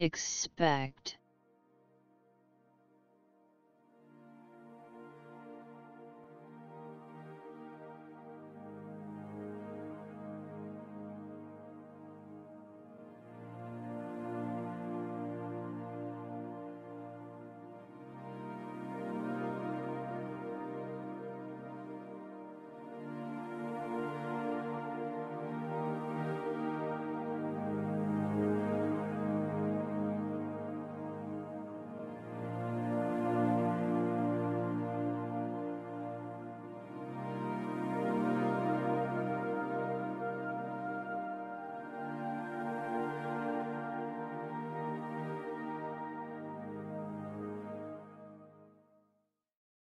Expect.